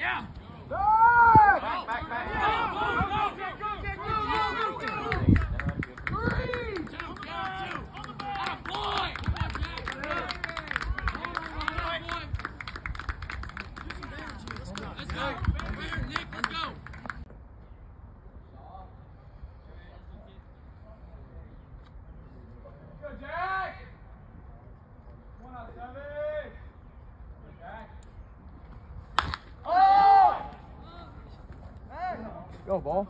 Yeah. Back, back, back. Let's go. Nick, let's go. Go, Jack. One out, seven. Go, Jack. Oh! Go, ball.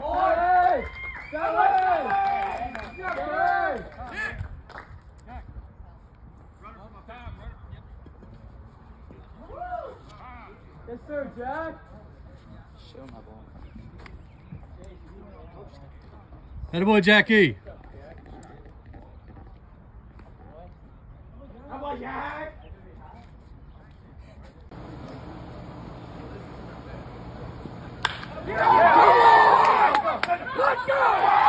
Boy! Seven! Seven! Yes, sir, Jack. Show my ball. Attaboy, Jackie. How about Jack? Let's go!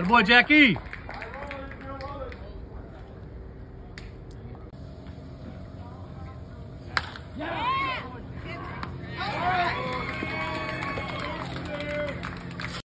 Good boy, Jackie. Yeah.